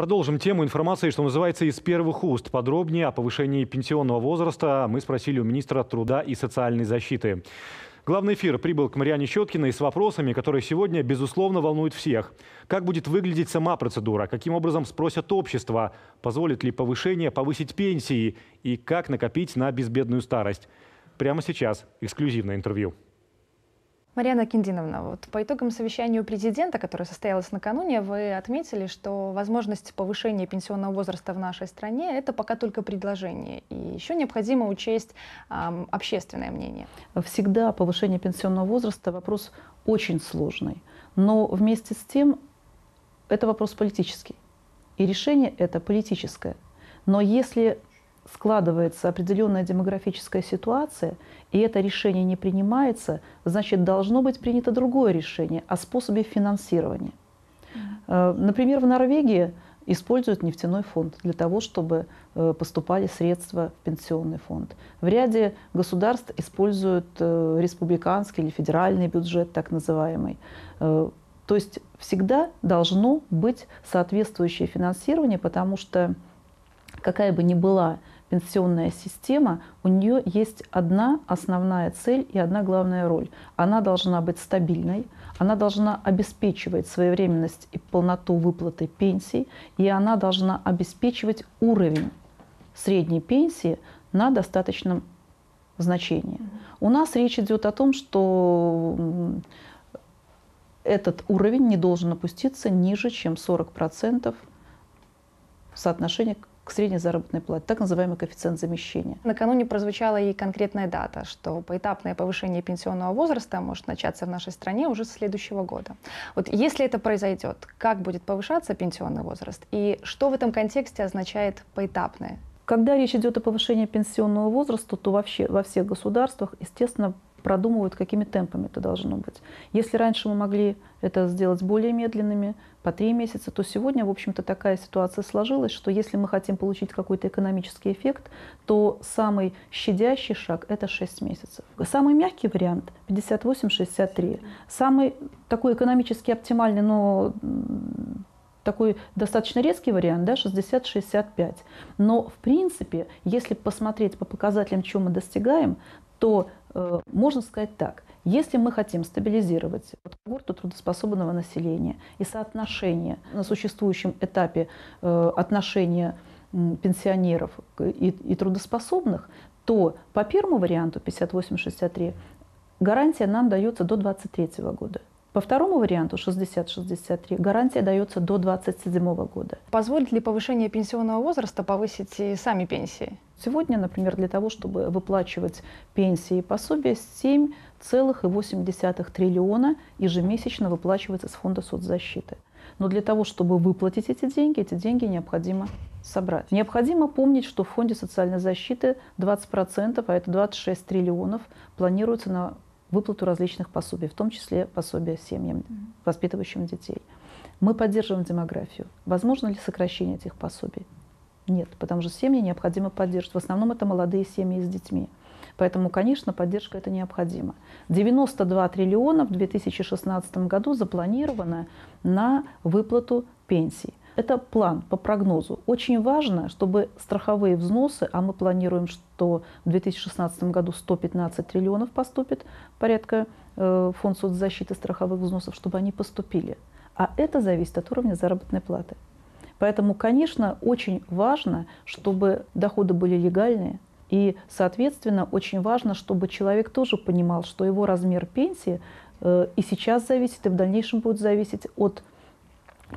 Продолжим тему информации, что называется, из первых уст. Подробнее о повышении пенсионного возраста мы спросили у министра труда и социальной защиты. Главный эфир прибыл к Мариане Щеткиной с вопросами, которые сегодня, безусловно, волнуют всех. Как будет выглядеть сама процедура? Каким образом спросят общество? Позволит ли повышение повысить пенсии? И как накопить на безбедную старость? Прямо сейчас эксклюзивное интервью. Марьяна Киндиновна, вот по итогам совещания у президента, которое состоялось накануне, вы отметили, что возможность повышения пенсионного возраста в нашей стране – это пока только предложение. И еще необходимо учесть э, общественное мнение. Всегда повышение пенсионного возраста – вопрос очень сложный. Но вместе с тем это вопрос политический. И решение это политическое. Но если складывается определенная демографическая ситуация, и это решение не принимается, значит, должно быть принято другое решение о способе финансирования. Mm-hmm. Например, в Норвегии используют нефтяной фонд для того, чтобы э, поступали средства в пенсионный фонд. В ряде государств используют э, республиканский или федеральный бюджет, так называемый. То есть всегда должно быть соответствующее финансирование, потому что какая бы ни была пенсионная система, у нее есть одна основная цель и одна главная роль. Она должна быть стабильной, она должна обеспечивать своевременность и полноту выплаты пенсий, и она должна обеспечивать уровень средней пенсии на достаточном значении. У нас речь идет о том, что этот уровень не должен опуститься ниже, чем 40% соотношения к средней заработной плате, так называемый коэффициент замещения. Накануне прозвучала и конкретная дата, что поэтапное повышение пенсионного возраста может начаться в нашей стране уже с следующего года. Вот если это произойдет, как будет повышаться пенсионный возраст и что в этом контексте означает поэтапное? Когда речь идет о повышении пенсионного возраста, то вообще во всех государствах, естественно, продумывают, какими темпами это должно быть. Если раньше мы могли это сделать более медленными, по три месяца, то сегодня, в общем-то, такая ситуация сложилась, что если мы хотим получить какой-то экономический эффект, то самый щадящий шаг – это 6 месяцев. Самый мягкий вариант – 58-63. Самый такой экономически оптимальный, но такой достаточно резкий вариант, да, 60-65. Но, в принципе, если посмотреть по показателям, чего мы достигаем, то можно сказать так. Если мы хотим стабилизировать когорту трудоспособного населения и соотношение на существующем этапе э, отношения пенсионеров и, и трудоспособных, то по первому варианту 58-63 гарантия нам дается до 2023 года. По второму варианту 60-63 гарантия дается до 27 года. Позволит ли повышение пенсионного возраста повысить и сами пенсии? Сегодня, например, для того, чтобы выплачивать пенсии и пособия, 7,8 триллиона ежемесячно выплачивается с фонда соцзащиты. Но для того, чтобы выплатить эти деньги, эти деньги необходимо собрать. Необходимо помнить, что в фонде социальной защиты 20%, а это 26 триллионов, планируется на выплату различных пособий, в том числе пособия семьям, воспитывающим детей. Мы поддерживаем демографию. Возможно ли сокращение этих пособий? Нет, потому что семьи необходимо поддерживать. В основном это молодые семьи с детьми. Поэтому, конечно, поддержка это необходима. 92 триллиона в 2016 году запланировано на выплату пенсий. Это план по прогнозу. Очень важно, чтобы страховые взносы, а мы планируем, что в 2016 году 115 триллионов поступит, порядка э, фонд соцзащиты страховых взносов, чтобы они поступили. А это зависит от уровня заработной платы. Поэтому, конечно, очень важно, чтобы доходы были легальные, и, соответственно, очень важно, чтобы человек тоже понимал, что его размер пенсии э, и сейчас зависит, и в дальнейшем будет зависеть от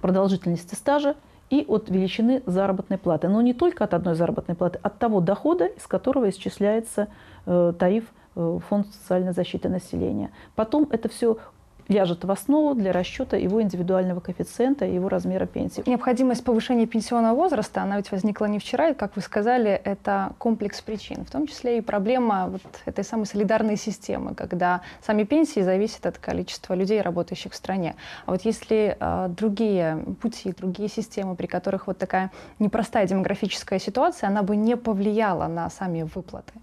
продолжительности стажа и от величины заработной платы. Но не только от одной заработной платы, от того дохода, из которого исчисляется э, тариф э, Фонд социальной защиты населения. Потом это все ляжет в основу для расчета его индивидуального коэффициента и его размера пенсии. Необходимость повышения пенсионного возраста, она ведь возникла не вчера, и, как вы сказали, это комплекс причин, в том числе и проблема вот этой самой солидарной системы, когда сами пенсии зависят от количества людей, работающих в стране. А вот если э, другие пути, другие системы, при которых вот такая непростая демографическая ситуация, она бы не повлияла на сами выплаты?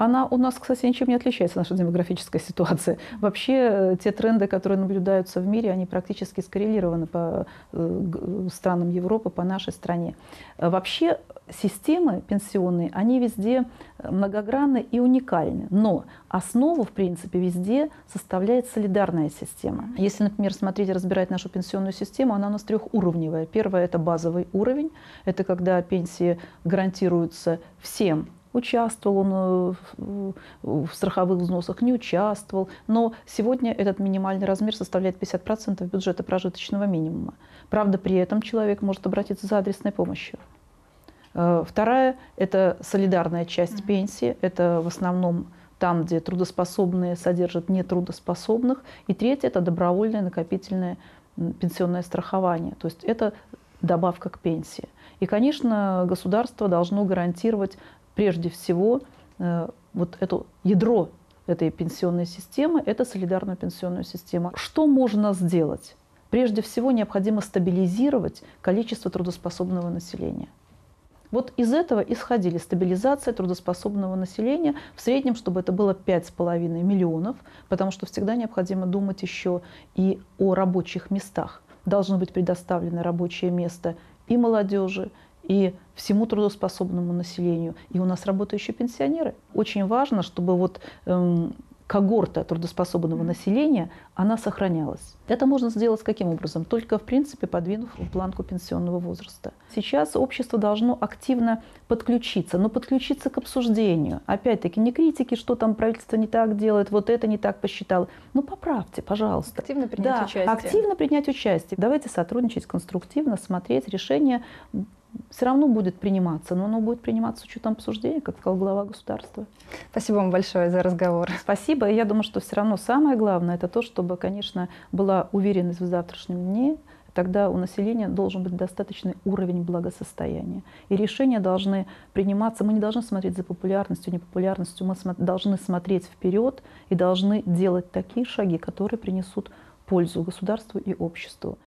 Она у нас, кстати, ничем не отличается, наша демографическая ситуация. Вообще э, те тренды, которые наблюдаются в мире, они практически скоррелированы по э, странам Европы, по нашей стране. Э, вообще системы пенсионные, они везде многогранны и уникальны. Но основу, в принципе, везде составляет солидарная система. Если, например, смотреть и разбирать нашу пенсионную систему, она у нас трехуровневая. Первое – это базовый уровень. Это когда пенсии гарантируются всем участвовал он э, в страховых взносах, не участвовал. Но сегодня этот минимальный размер составляет 50% бюджета прожиточного минимума. Правда, при этом человек может обратиться за адресной помощью. Э, вторая – это солидарная часть пенсии. Это в основном там, где трудоспособные содержат нетрудоспособных. И третье – это добровольное накопительное пенсионное страхование. То есть это добавка к пенсии. И, конечно, государство должно гарантировать прежде всего э, вот это ядро этой пенсионной системы – это солидарную пенсионную систему. Что можно сделать? Прежде всего необходимо стабилизировать количество трудоспособного населения. Вот из этого исходили стабилизация трудоспособного населения, в среднем, чтобы это было 5,5 миллионов, потому что всегда необходимо думать еще и о рабочих местах. Должно быть предоставлено рабочее место и молодежи, и всему трудоспособному населению. И у нас работающие пенсионеры. Очень важно, чтобы вот эм, когорта трудоспособного населения, она сохранялась. Это можно сделать каким образом? Только, в принципе, подвинув планку пенсионного возраста. Сейчас общество должно активно подключиться, но подключиться к обсуждению. Опять-таки, не критики, что там правительство не так делает, вот это не так посчитал. Ну, поправьте, пожалуйста. Активно принять да, участие. активно принять участие. Давайте сотрудничать конструктивно, смотреть решения все равно будет приниматься, но оно будет приниматься с учетом обсуждения, как сказал глава государства. Спасибо вам большое за разговор. Спасибо. И я думаю, что все равно самое главное это то, чтобы, конечно, была уверенность в завтрашнем дне, тогда у населения должен быть достаточный уровень благосостояния. И решения должны приниматься, мы не должны смотреть за популярностью, непопулярностью, мы должны смотреть вперед и должны делать такие шаги, которые принесут пользу государству и обществу.